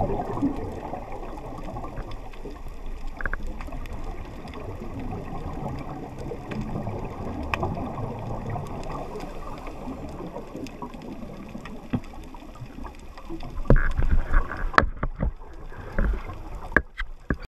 いいね。